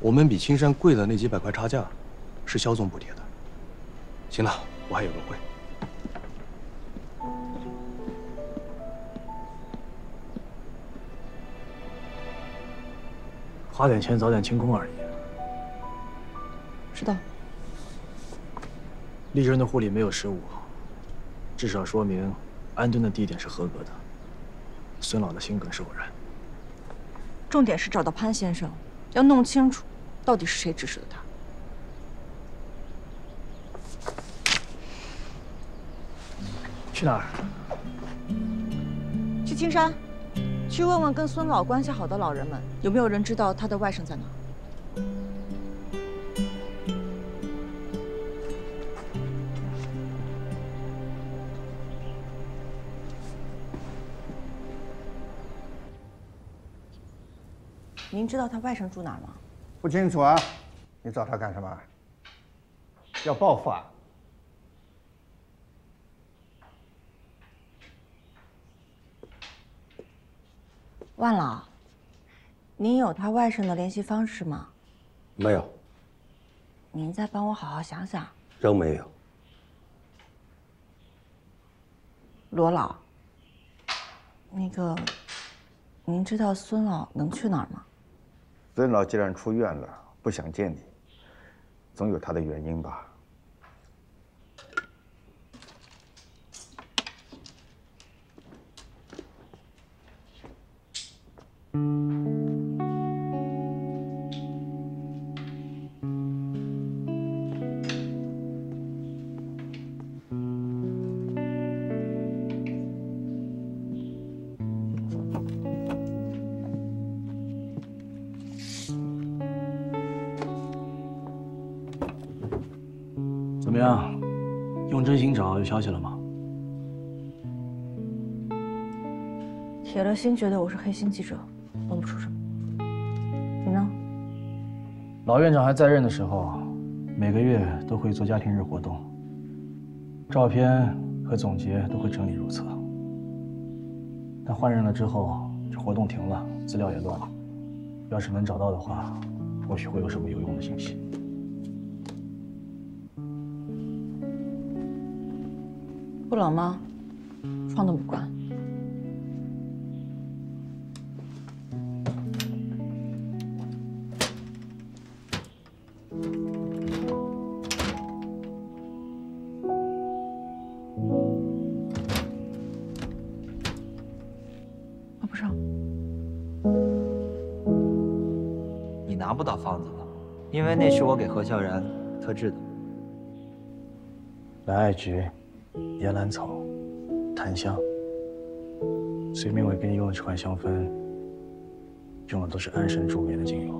我们比青山贵的那几百块差价，是肖总补贴的。行了，我还有个会。花点钱，早点清空而已。知道。丽珍的护理没有失误，至少说明安顿的地点是合格的。孙老的心梗是偶然。重点是找到潘先生，要弄清楚到底是谁指使的他。去哪儿？去青山，去问问跟孙老关系好的老人们，有没有人知道他的外甥在哪。您知道他外甥住哪儿吗？不清楚啊，你找他干什么？要报复啊？万老，您有他外甥的联系方式吗？没有。您再帮我好好想想。仍没有。罗老，那个，您知道孙老能去哪儿吗？孙老既然出院了，不想见你，总有他的原因吧。有消息了吗？铁了心觉得我是黑心记者，问不出什么。你呢？老院长还在任的时候，每个月都会做家庭日活动，照片和总结都会整理如册。但换任了之后，这活动停了，资料也乱了。要是能找到的话，或许会有什么有用的信息。不冷吗？窗都不关。关不上。你拿不到方子了，因为那是我给何笑然特制的。蓝爱菊、岩兰草、檀香，随明伟给你用的这款香氛，用的都是安神助眠的精油。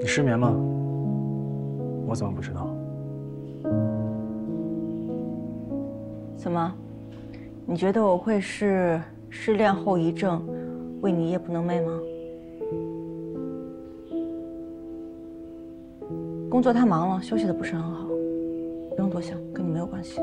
你失眠吗？我怎么不知道？怎么？你觉得我会是失恋后遗症，为你夜不能寐吗？工作太忙了，休息的不是很好，不用多想，跟你没有关系。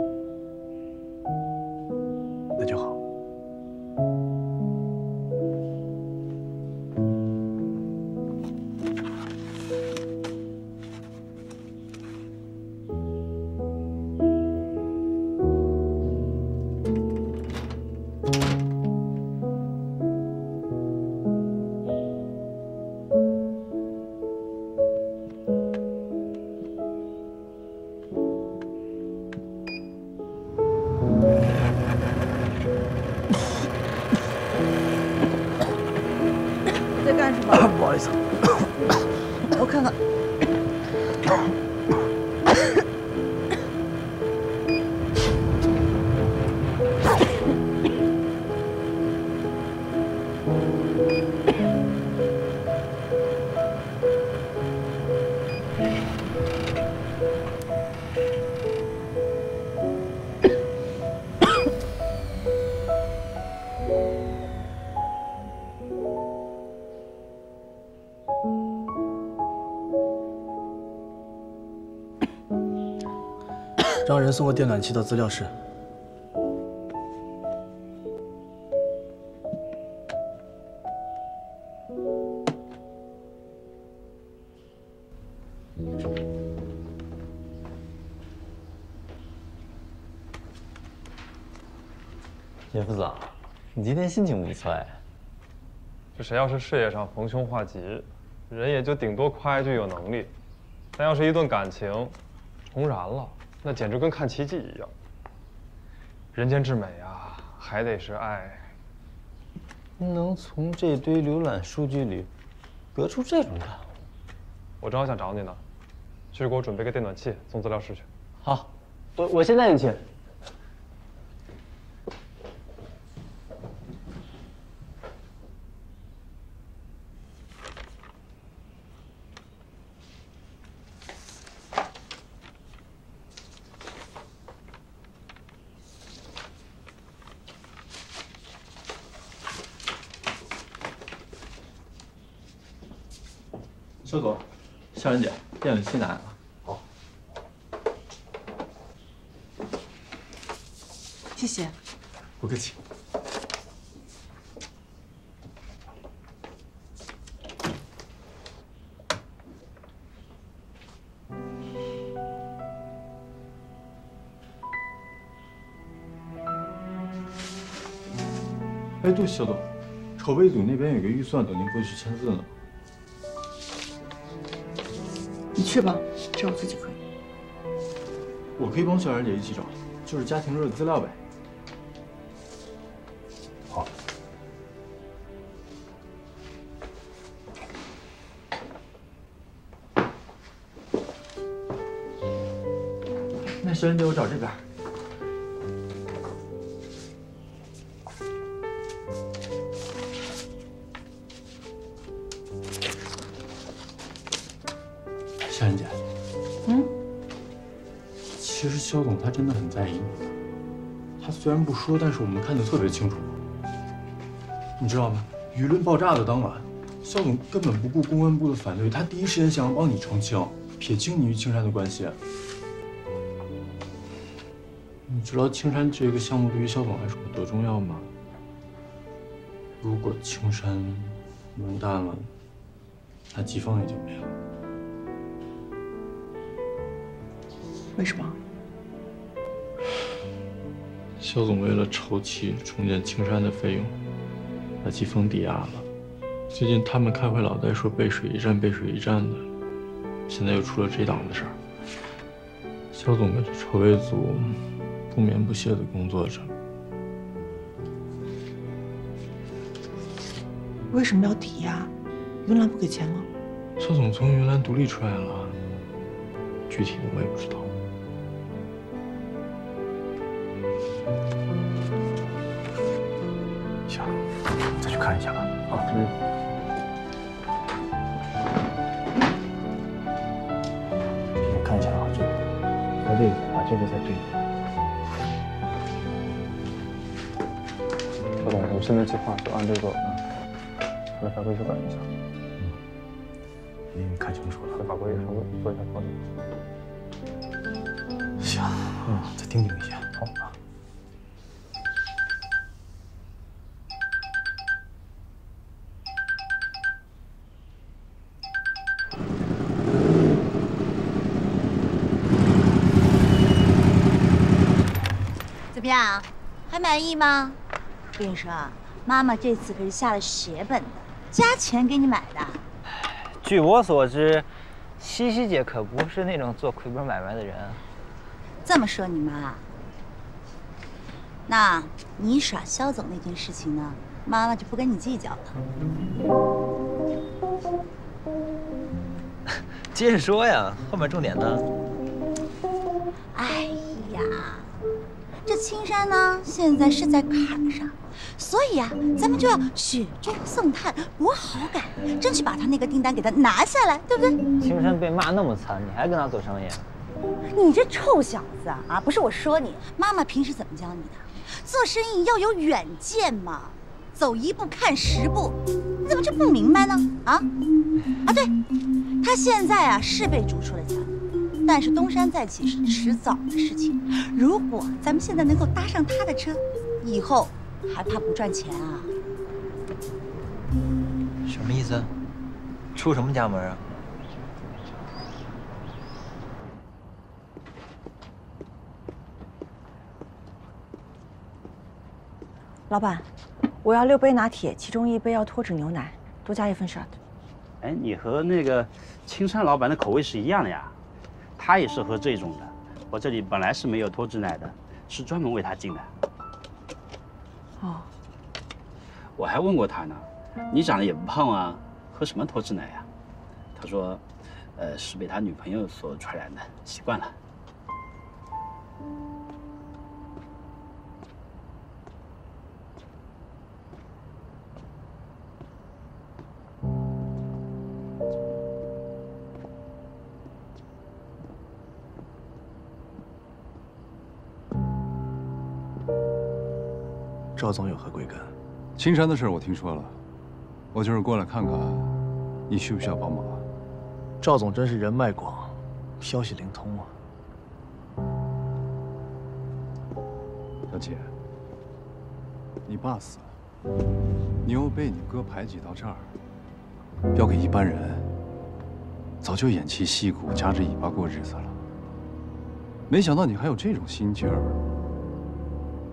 让人送个电暖气到资料室。严副总，你今天心情不错哎。这谁要是事业上逢凶化吉，人也就顶多夸一句有能力；但要是一顿感情，重燃了。那简直跟看奇迹一样。人间至美啊，还得是爱。能从这堆浏览数据里得出这种感悟，我正好想找你呢，去给我准备个电暖器，送资料室去。好，我我现在就去。哎，对，肖总，筹备组那边有个预算，等您过去签字呢。你去吧，这我自己可以。我可以帮小冉姐一起找，就是家庭日的资料呗。好。那小然姐，我找这边。虽然不说，但是我们看得特别清楚。你知道吗？舆论爆炸的当晚，肖总根本不顾公关部的反对，他第一时间想要帮你澄清，撇清你与青山的关系。你知道青山这个项目对于肖总来说有多重要吗？如果青山完蛋了，那季风也就没了。为什么？肖总为了筹齐重建青山的费用，把季风抵押了。最近他们开会老在说背水一战，背水一战的，现在又出了这档子事儿。肖总跟着筹备组不眠不懈的工作着。为什么要抵押？云兰不给钱吗？肖总从云兰独立出来了，具体的我也不知道。嗯。你看一下啊，这个我这个啊，这个在这里。肖总，我现在计划就按这个，来法规修改一下。嗯，你看清楚了，和法规稍微做一下调整。行，嗯，再盯紧一些。满意吗？我跟你说啊，妈妈这次可是下了血本的，加钱给你买的。据我所知，西西姐可不是那种做亏本买卖的人。这么说你妈？那你耍肖总那件事情呢？妈妈就不跟你计较了。接着说呀，后面重点呢？哎呀，这青山呢，现在是在坎上，所以啊，咱们就要雪中送炭，博好感，争取把他那个订单给他拿下来，对不对？青山被骂那么惨，你还跟他做生意？你这臭小子啊！不是我说你，妈妈平时怎么教你的？做生意要有远见嘛，走一步看十步，你怎么就不明白呢？啊啊！对，他现在啊是被逐出了家，但是东山再起是迟早的事情。如果咱们现在能够搭上他的车，以后还怕不赚钱啊？什么意思？出什么家门啊？老板，我要六杯拿铁，其中一杯要脱脂牛奶，多加一份 shot。哎，你和那个青山老板的口味是一样的呀，他也是喝这种的。我这里本来是没有脱脂奶的，是专门为他进的。哦，我还问过他呢，你长得也不胖啊，喝什么脱脂奶呀？他说，呃，是被他女朋友所传染的，习惯了。赵总有何贵干？青山的事我听说了，我就是过来看看，你需不需要帮忙？赵总真是人脉广，消息灵通啊！小姐，你爸死了，你又被你哥排挤到这儿，要给一般人，早就偃旗息鼓，夹着尾巴过日子了。没想到你还有这种心劲儿，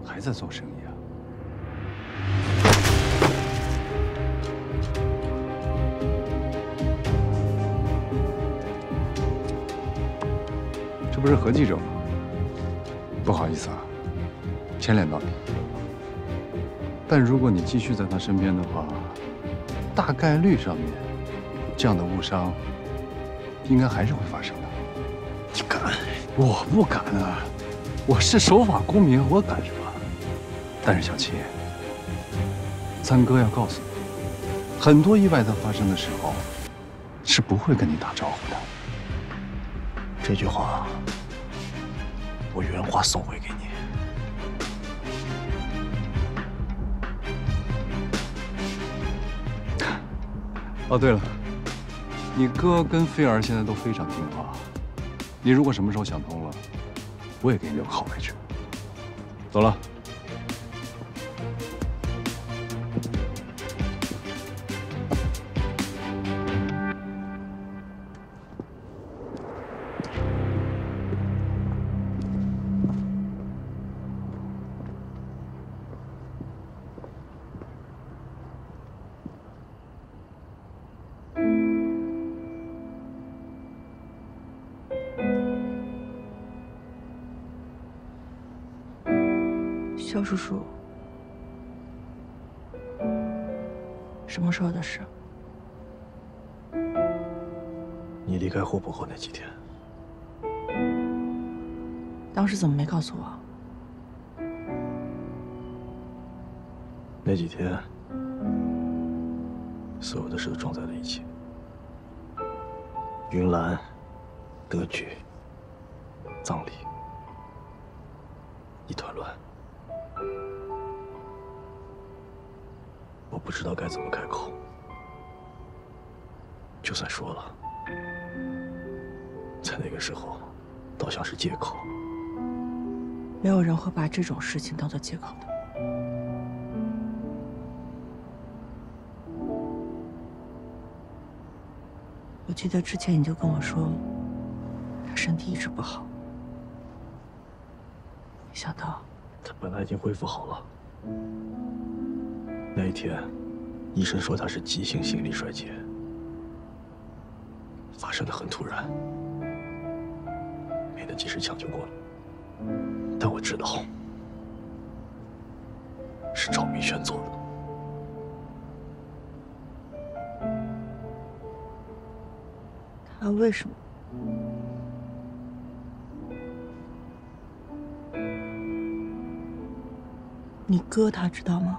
还在做生意。不是何记者吗？不好意思啊，牵连到你。但如果你继续在他身边的话，大概率上面，这样的误伤，应该还是会发生的。你敢？我不敢啊！我是守法公民，我敢什么？但是小七，三哥要告诉你，很多意外在发生的时候，是不会跟你打招呼的。这句话，我原话送回给你。哦，对了，你哥跟菲儿现在都非常听话。你如果什么时候想通了，我也给你留个好位置。走了。什么时候的事？你离开霍普后那几天，当时怎么没告诉我？那几天，所有的事都撞在了一起。云兰、德举、葬礼，一团乱。不知道该怎么开口，就算说了，在那个时候，倒像是借口。没有人会把这种事情当做借口的。我记得之前你就跟我说，他身体一直不好，没想到他本来已经恢复好了。那一天，医生说他是急性心力衰竭，发生的很突然，没能及时抢救过来。但我知道，是赵明轩做的。他为什么？你哥他知道吗？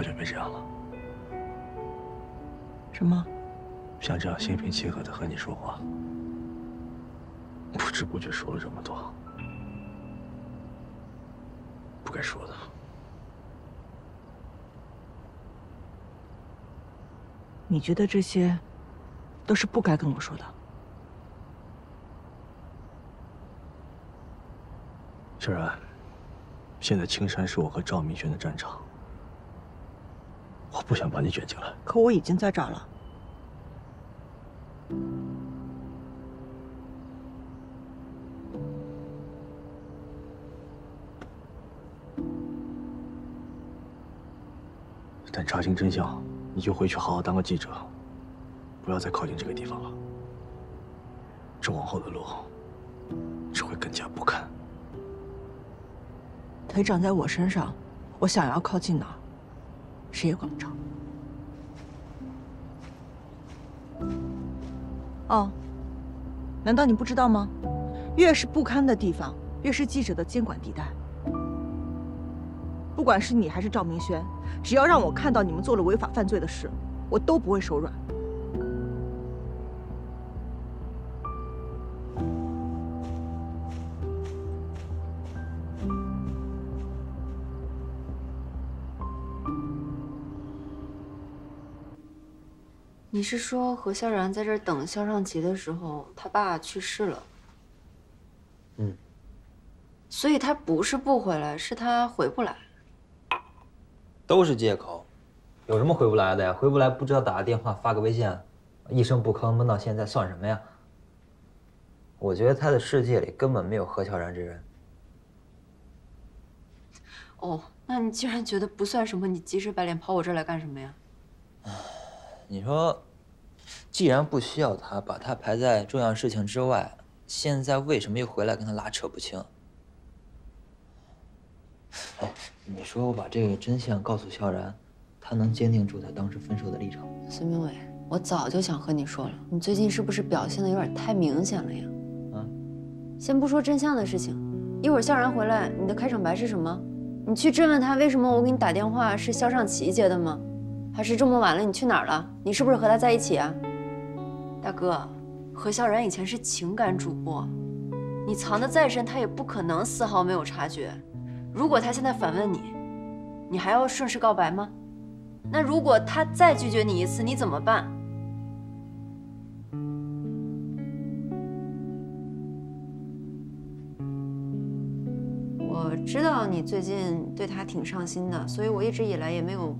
好久没这样了。什么？像这样心平气和的和你说话，不知不觉说了这么多，不该说的。你觉得这些都是不该跟我说的？小然，现在青山是我和赵明轩的战场，我不想把你卷进来。可我已经在这儿了。等查清真相，你就回去好好当个记者，不要再靠近这个地方了。这往后的路，只会更加不堪。腿长在我身上，我想要靠近哪儿？谁也管不着。哦，难道你不知道吗？越是不堪的地方，越是记者的监管地带。不管是你还是赵明轩，只要让我看到你们做了违法犯罪的事，我都不会手软。你是说何萧然在这儿等肖尚奇的时候，他爸去世了？嗯。所以他不是不回来，是他回不来。都是借口，有什么回不来的呀？回不来不知道打个电话发个微信，一声不吭闷到现在算什么呀？我觉得他的世界里根本没有何萧然这人。哦，那你既然觉得不算什么，你急赤白脸跑我这儿来干什么呀？你说，既然不需要他，把他排在重要事情之外，现在为什么又回来跟他拉扯不清？哎，你说我把这个真相告诉萧然，他能坚定住他当时分手的立场？孙明伟，我早就想和你说了，你最近是不是表现的有点太明显了呀？啊，先不说真相的事情，一会儿萧然回来，你的开场白是什么？你去质问他为什么我给你打电话是肖尚奇接的吗？还是这么晚了，你去哪儿了？你是不是和他在一起啊？大哥，何萧然以前是情感主播，你藏得再深，他也不可能丝毫没有察觉。如果他现在反问你，你还要顺势告白吗？那如果他再拒绝你一次，你怎么办？我知道你最近对他挺上心的，所以我一直以来也没有。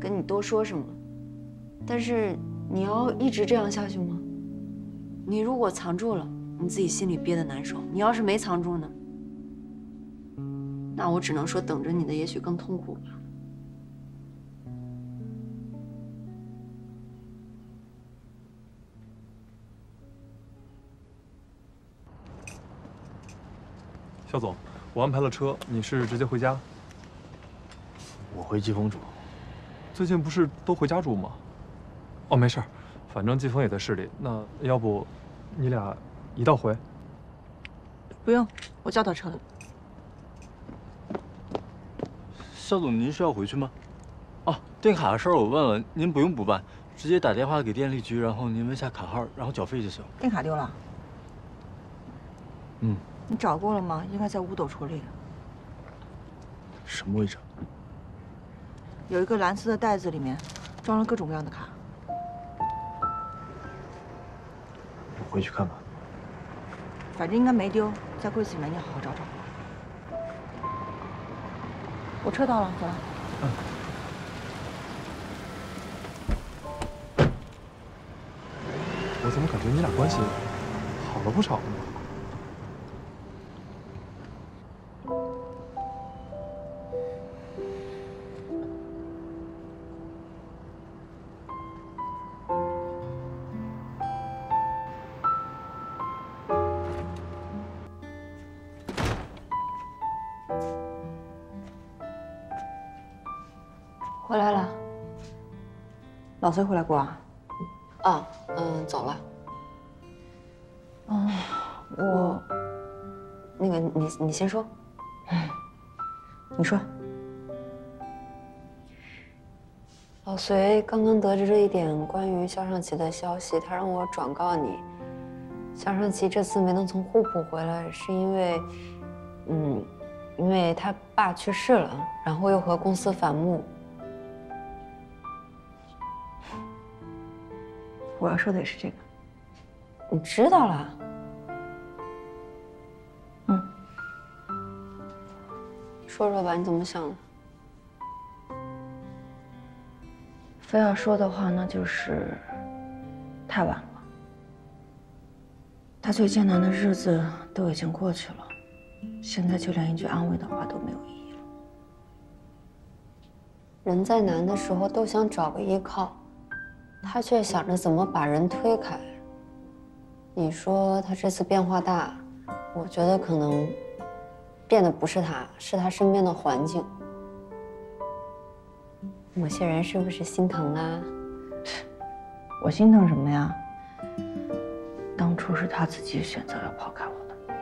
跟你多说什么？但是你要一直这样下去吗？你如果藏住了，你自己心里憋得难受；你要是没藏住呢？那我只能说，等着你的也许更痛苦吧。肖总，我安排了车，你是直接回家？我回季风住。最近不是都回家住吗？哦，没事儿，反正季风也在市里。那要不，你俩一道回？不用，我叫到车了。肖总，您是要回去吗？哦，电卡的事儿我问了，您不用补办，直接打电话给电力局，然后您问下卡号，然后缴费就行。电卡丢了。嗯。你找过了吗？应该在五斗橱里。什么位置？有一个蓝色的袋子，里面装了各种各样的卡。回去看看。反正应该没丢，在柜子里面，你好好找找。我车到了，走了。嗯。我怎么感觉你俩关系好了不少呢？老崔回来过啊？啊，嗯，走了。嗯，我，那个你你先说。你说。老隋刚刚得知了一点关于肖尚奇的消息，他让我转告你，肖尚奇这次没能从户浦回来，是因为，嗯，因为他爸去世了，然后又和公司反目。我要说的也是这个，你知道了？嗯，说说吧，你怎么想的？非要说的话，那就是太晚了。他最艰难的日子都已经过去了，现在就连一句安慰的话都没有意义了。人在难的时候都想找个依靠，他却想着怎么把人推开。你说他这次变化大，我觉得可能变的不是他，是他身边的环境。某些人是不是心疼啊？我心疼什么呀？当初是他自己选择要抛开我的，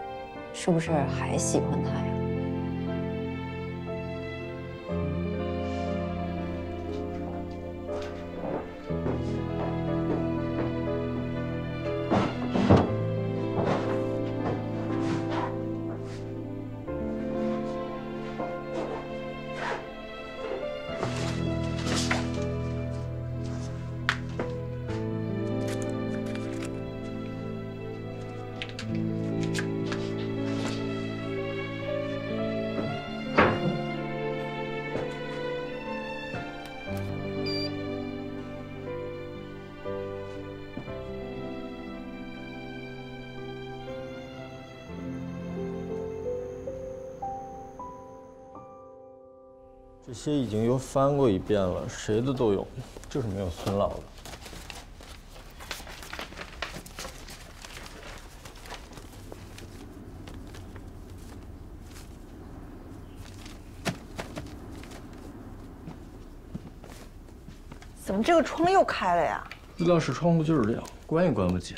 是不是还喜欢他呀？这些已经又翻过一遍了，谁的都有，就是没有孙老的。怎么这个窗又开了呀？资料室窗户就是这样，关也关不紧。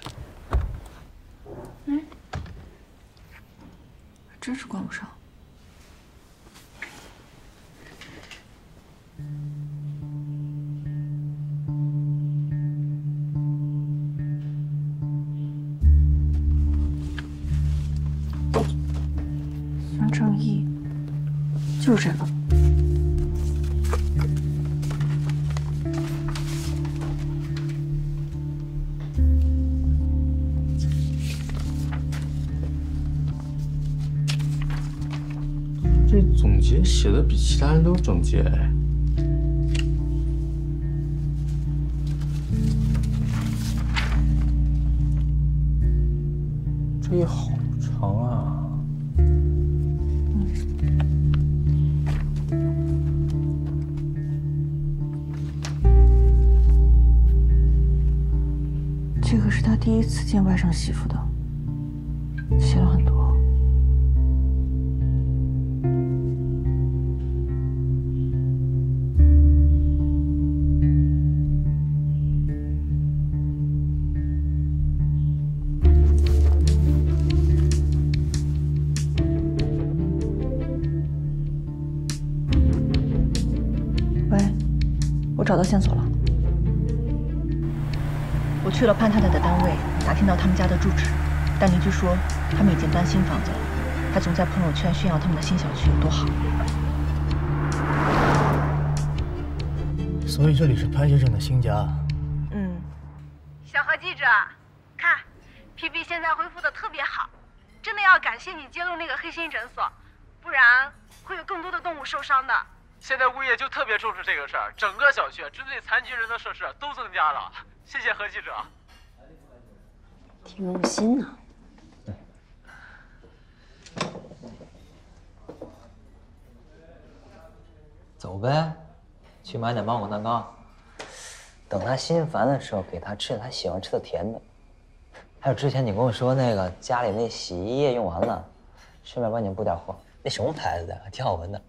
就这个。这总结写的比其他人都整洁哎。次见去了潘太太的单位，打听到他们家的住址，但邻居说他们已经搬新房子了，还总在朋友圈炫耀他们的新小区有多好。所以这里是潘先生的新家。嗯，小何记者，看，PB 现在恢复的特别好，真的要感谢你揭露那个黑心诊所，不然会有更多的动物受伤的。现在物业就特别重视这个事儿，整个小区针对残疾人的设施都增加了。谢谢何记者。挺用心呢。走呗，去买点芒果蛋糕。等他心烦的时候，给他吃点他喜欢吃的甜的。还有之前你跟我说那个家里那洗衣液用完了，顺便帮你补点货。那什么牌子的，还挺好闻的。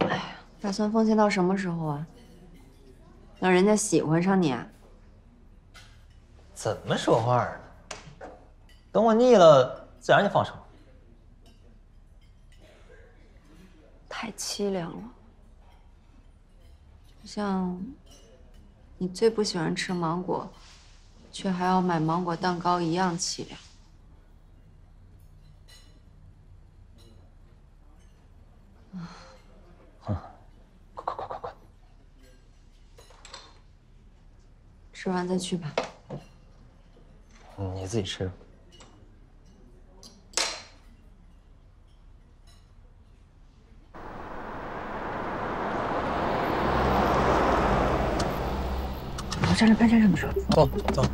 哎呀打算奉献到什么时候啊？让人家喜欢上你啊？怎么说话呢？等我腻了，自然就放手。太凄凉了，就像你最不喜欢吃芒果，却还要买芒果蛋糕一样凄凉。吃完再去吧。你自己吃。我站着潘先生的车。走走。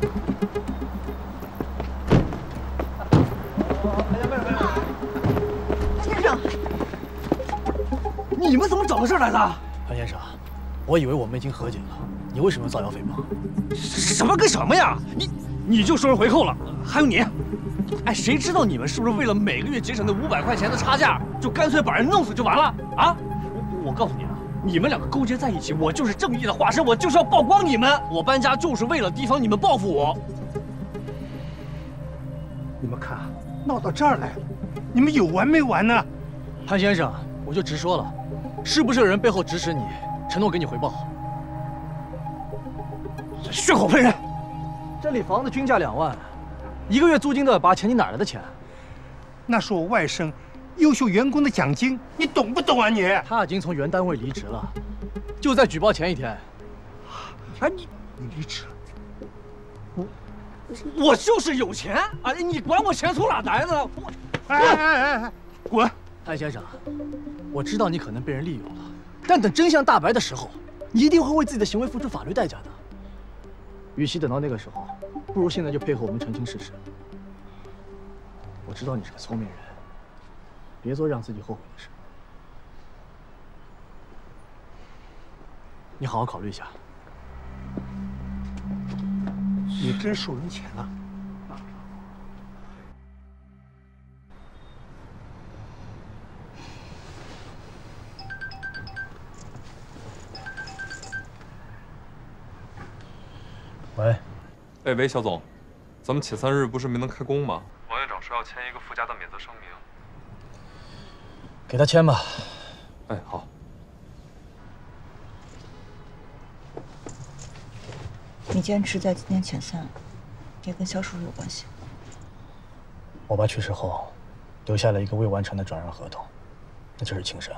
潘先生，你们怎么找到这儿来的？潘先生，我以为我们已经和解了，你为什么要造谣诽谤？什么跟什么呀？你你就收人回扣了，还有你，哎，谁知道你们是不是为了每个月节省那五百块钱的差价，就干脆把人弄死就完了啊？我我告诉你啊，你们两个勾结在一起，我就是正义的化身，我就是要曝光你们。我搬家就是为了提防你们报复我。你们看，闹到这儿来了，你们有完没完呢？潘先生，我就直说了，是不是有人背后指使你，承诺给你回报？血口喷人！这里房子均价两万，一个月租金都要八千，你哪来的钱？那是我外甥优秀员工的奖金，你懂不懂啊你？他已经从原单位离职了，就在举报前一天。哎，你你离职了？我我就是有钱啊！你管我钱从哪来的？我哎哎哎哎，滚！潘先生，我知道你可能被人利用了，但等真相大白的时候，你一定会为自己的行为付出法律代价的。与其等到那个时候，不如现在就配合我们澄清事实。我知道你是个聪明人，别做让自己后悔的事。你好好考虑一下。你真收人钱了？喂，哎喂，肖总，咱们遣散日不是没能开工吗？王院长说要签一个附加的免责声明。给他签吧。哎，好。你坚持在今天遣散，也跟肖叔叔有关系。我爸去世后，留下了一个未完成的转让合同，那就是青山。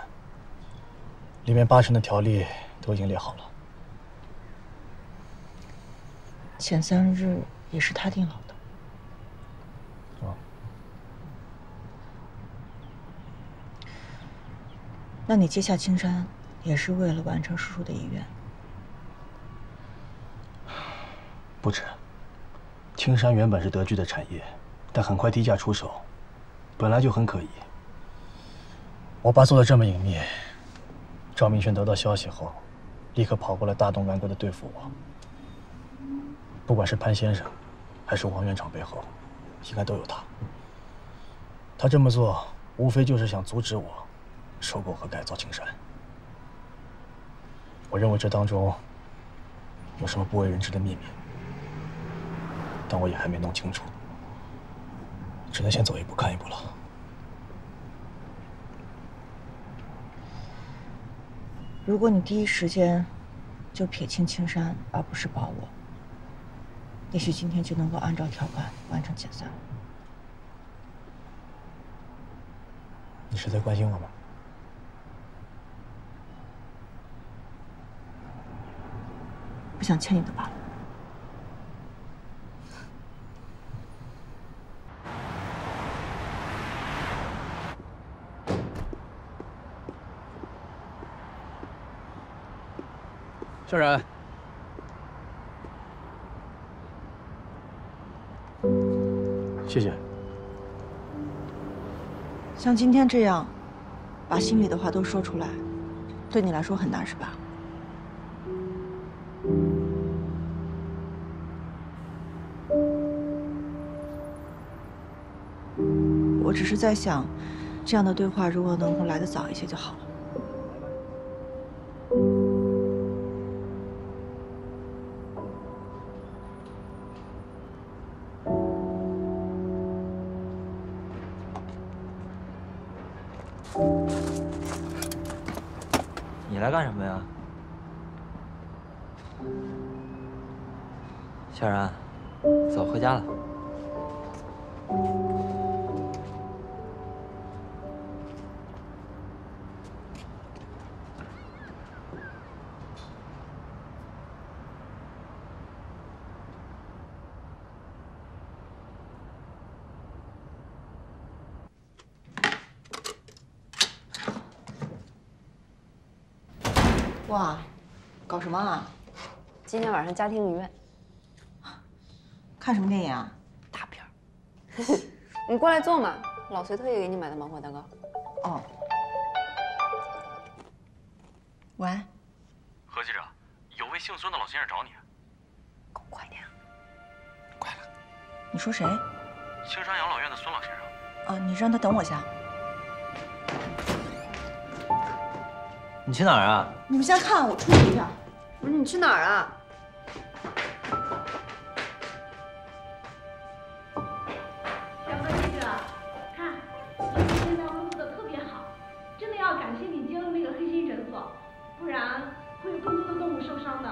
里面八成的条例都已经列好了。遣散日也是他定好的。哦。那你接下青山，也是为了完成叔叔的遗愿？不止。青山原本是德聚的产业，但很快低价出手，本来就很可疑。我爸做的这么隐秘，赵明轩得到消息后，立刻跑过来大动干戈的对付我。不管是潘先生，还是王院长背后，应该都有他。他这么做，无非就是想阻止我收购和改造青山。我认为这当中有什么不为人知的秘密，但我也还没弄清楚，只能先走一步看一步了。如果你第一时间就撇清青山，而不是保我。也许今天就能够按照条款完成解散。你是在关心我吗？不想欠你的罢了。萧然。谢谢。像今天这样，把心里的话都说出来，对你来说很难，是吧？我只是在想，这样的对话如果能够来得早一些就好了。哇，搞什么啊？今天晚上家庭影院，看什么电影啊？大片儿。你过来坐嘛，老隋特意给你买的芒果蛋糕。哦。喂。何记者，有位姓孙的老先生找你。快点啊！快了。你说谁？青山养老院的孙老先生。啊，你让他等我一下。你去哪儿啊？你们先看，我出去一下。不是你去哪儿啊？小何记者，看，皮皮现在恢复的特别好，真的要感谢你接了那个黑心诊所，不然会有更多的动物受伤的。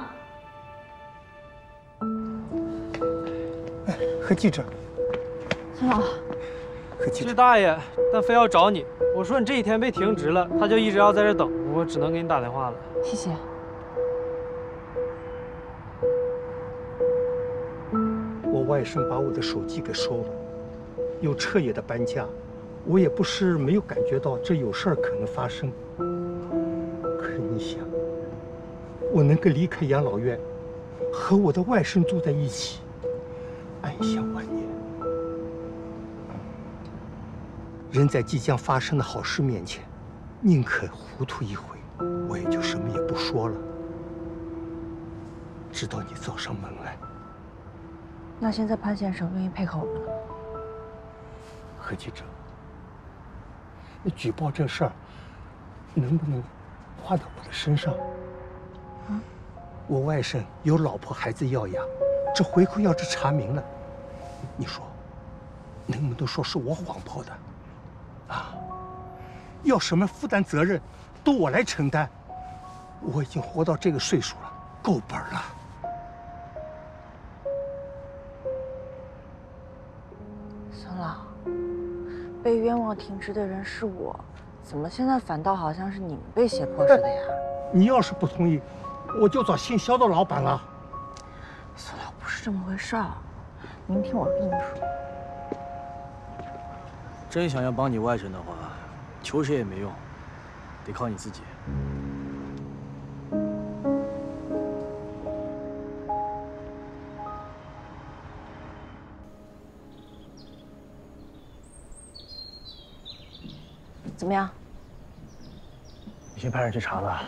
哎何记者，孙老，是大爷，但非要找你。我说你这几天被停职了，他就一直要在这等，我只能给你打电话了。谢谢。我外甥把我的手机给收了，又彻夜的搬家，我也不是没有感觉到这有事儿可能发生。可是你想，我能够离开养老院，和我的外甥住在一起，安享晚年。人在即将发生的好事面前，宁可糊涂一回，我也就什么也不说了。直到你找上门来。那现在潘先生愿意配合我们了？何记者，你举报这事儿，能不能花到我的身上？啊？我外甥有老婆孩子要养，这回扣要是查明了，你说，能不能说是我谎报的？啊？要什么负担责任，都我来承担。我已经活到这个岁数了，够本了。孙老，被冤枉停职的人是我，怎么现在反倒好像是你们被胁迫似的呀？你要是不同意，我就找姓肖的老板了。孙老，不是这么回事儿。您听我跟你说，真想要帮你外甥的话，求谁也没用，得靠你自己。怎么样？已经派人去查了。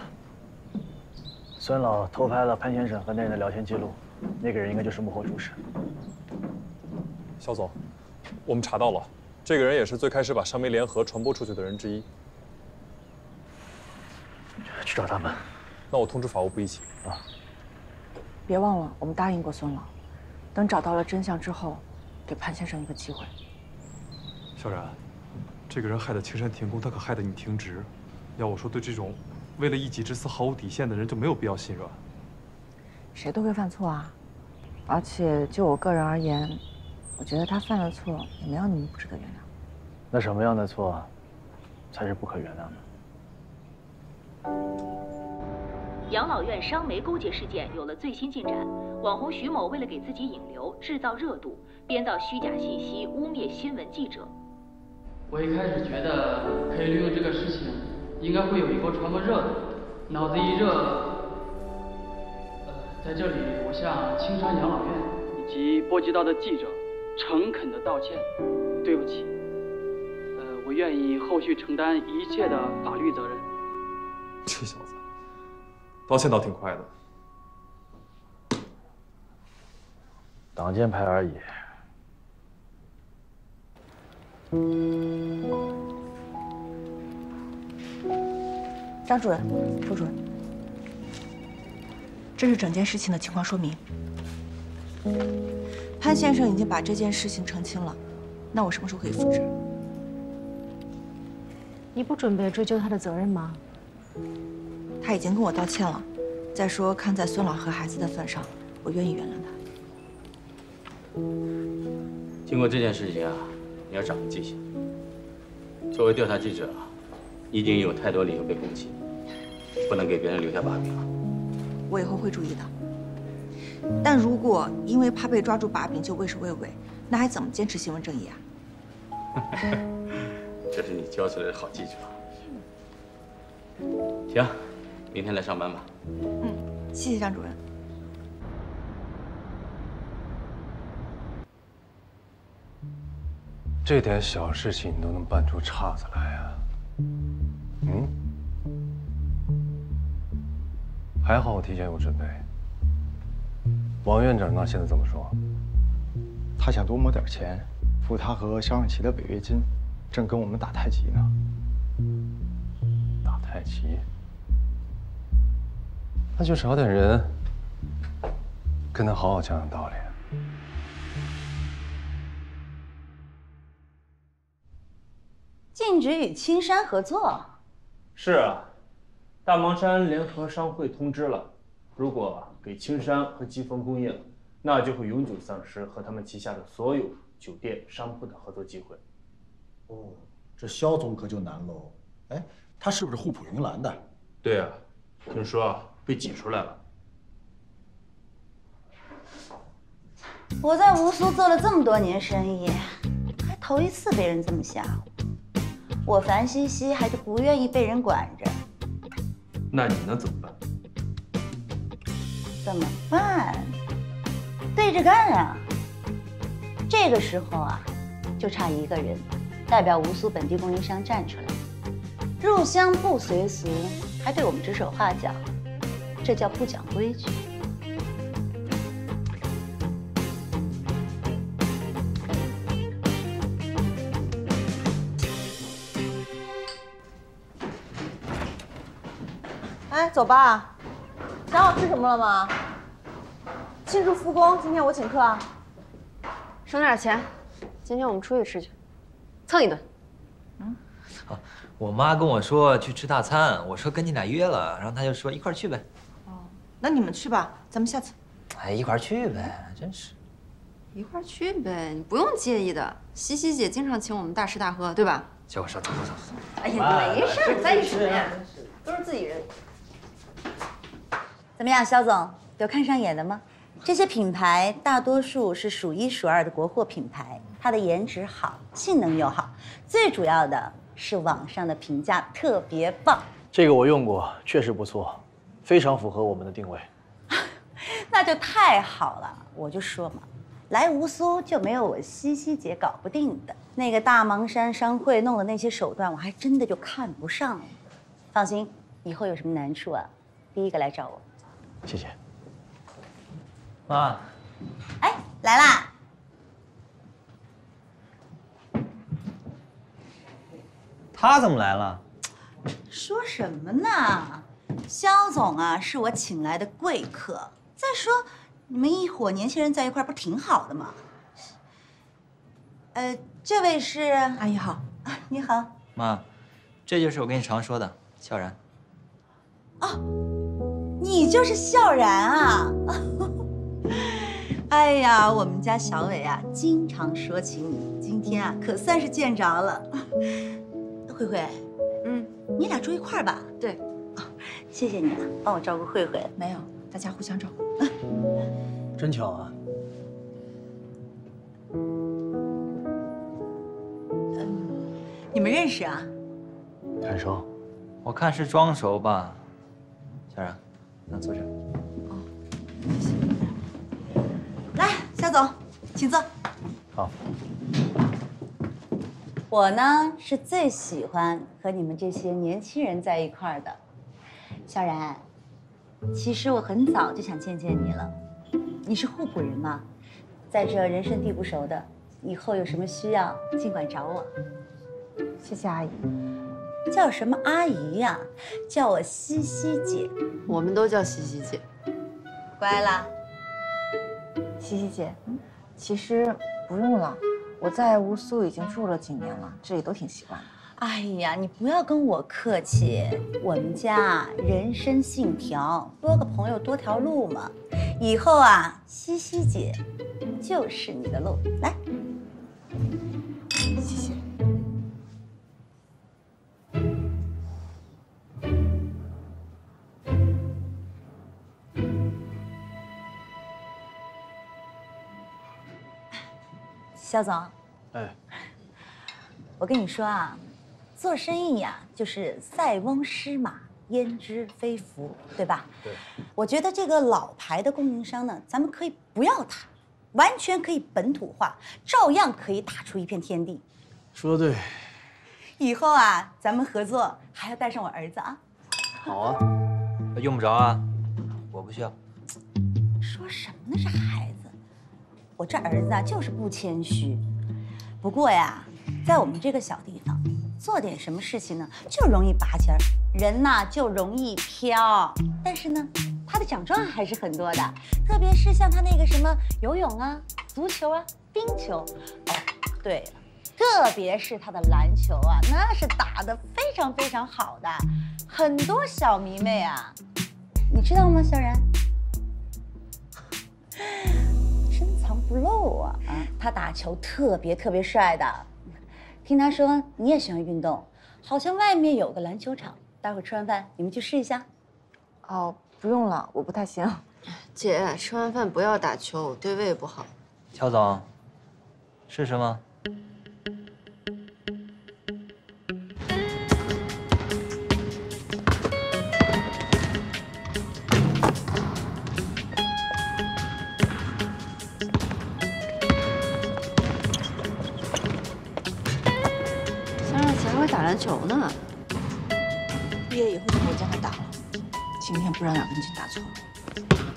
孙老偷拍了潘先生和那人的聊天记录，那个人应该就是幕后主使。肖总，我们查到了，这个人也是最开始把上媒联合传播出去的人之一。去找他们。那我通知法务部一起啊。别忘了，我们答应过孙老，等找到了真相之后，给潘先生一个机会。小然，这个人害得青山停工，他可害得你停职。要我说，对这种为了一己之私毫无底线的人，就没有必要心软。谁都会犯错啊，而且就我个人而言，我觉得他犯了错也没有你们不值得原谅。那什么样的错，才是不可原谅的？养老院商媒勾结事件有了最新进展，网红徐某为了给自己引流、制造热度，编造虚假信息污蔑新闻记者。我一开始觉得可以利用这个事情，应该会有一波传播热度。脑子一热，呃，在这里我向青山养老院以及波及到的记者诚恳的道歉，对不起。呃，我愿意后续承担一切的法律责任。这小子，道歉倒挺快的。挡箭牌而已。张主任，副主任，这是整件事情的情况说明。潘先生已经把这件事情澄清了，那我什么时候可以复职？你不准备追究他的责任吗？他已经跟我道歉了。再说，看在孙老和孩子的份上，我愿意原谅他。经过这件事情啊，你要长个记性。作为调查记者，你已经有太多理由被攻击，不能给别人留下把柄了。我以后会注意的。但如果因为怕被抓住把柄就畏首畏尾，那还怎么坚持新闻正义啊？这是你教出来的好记者。行，明天来上班吧。嗯，谢谢张主任。这点小事情你都能办出岔子来啊？嗯，还好我提前有准备，王院长那现在怎么说？他想多摸点钱，付他和肖尚奇的违约金，正跟我们打太极呢。打太极？那就找点人，跟他好好讲讲道理。禁止与青山合作。是啊，大芒山联合商会通知了，如果给青山和季风供应，那就会永久丧失和他们旗下的所有酒店、商铺的合作机会。哦，这肖总可就难喽。哎，他是不是互普云蓝的？对啊，听说啊被挤出来了。我在吴苏做了这么多年生意，还头一次被人这么吓唬。我樊西西还是不愿意被人管着，那你能怎么办？怎么办？对着干啊！这个时候啊，就差一个人代表吴苏本地供应商站出来，入乡不随俗，还对我们指手画脚，这叫不讲规矩。哎，走吧，想好吃什么了吗？庆祝复工，今天我请客啊。省点钱，今天我们出去吃去，蹭一顿。我妈跟我说去吃大餐，我说跟你俩约了，然后她就说一块儿去呗。哦那你们去吧，咱们下次哎，一块儿去呗，真是。一块儿去呗，你不用介意的。西西姐经常请我们大吃大喝，对吧？叫我说走走走走。哎呀，没事儿，在意什么呀？都是自己人。怎么样，肖总，有看上眼的吗？这些品牌大多数是数一数二的国货品牌，它的颜值好，性能又好，最主要的是网上的评价特别棒。这个我用过，确实不错，非常符合我们的定位。那就太好了，我就说嘛，来吴苏就没有我西西姐搞不定的。那个大芒山商会弄的那些手段，我还真的就看不上了。放心，以后有什么难处啊，第一个来找我。谢谢。妈，哎，来啦！他怎么来了？说什么呢？肖总啊，是我请来的贵客。再说，你们一伙年轻人在一块儿不挺好的吗？呃，这位是阿姨好，啊，你好。妈，这就是我跟你常说的笑然。你就是笑然啊！哎呀，我们家小伟啊，经常说起你，今天啊，可算是见着了。慧慧，嗯，你俩住一块儿吧？对。谢谢你啊，帮我照顾慧慧。没有，大家互相照顾。真巧啊！你们认识啊？很熟。我看是装熟吧。小然，那坐这儿。来，肖总，请坐。好。我呢是最喜欢和你们这些年轻人在一块儿的。小然，其实我很早就想见见你了。你是互补人吗，在这人生地不熟的，以后有什么需要尽管找我。谢谢阿姨。叫什么阿姨呀？叫我西西姐。我们都叫西西姐。乖啦。西西姐，其实不用了，我在乌苏已经住了几年了，这里都挺习惯的。哎呀，你不要跟我客气，我们家人生信条多个朋友多条路嘛。以后啊，西西姐就是你的路。来，肖总，哎，我跟你说啊，做生意呀、就是塞翁失马，焉知非福，对吧？对。我觉得这个老牌的供应商呢，咱们可以不要他，完全可以本土化，照样可以打出一片天地。说的对。以后啊，咱们合作还要带上我儿子啊。好啊。用不着啊，我不需要。说什么呢？这孩子，我这儿子啊就是不谦虚。不过呀，在我们这个小地方，做点什么事情呢，就容易拔尖儿，人呐就容易飘。但是呢，他的奖状还是很多的，特别是像他那个什么游泳啊、足球啊、冰球。哦，对了，特别是他的篮球啊，那是打得非常非常好的，很多小迷妹啊，你知道吗，小然？不漏啊啊！他打球特别特别帅的，听他说你也喜欢运动，好像外面有个篮球场，待会儿吃完饭你们去试一下。哦，不用了，我不太行。姐，吃完饭不要打球，对胃不好。乔总，试试吗？篮球呢。毕业以后就没有教他打了，今天不知道哪根筋打错了。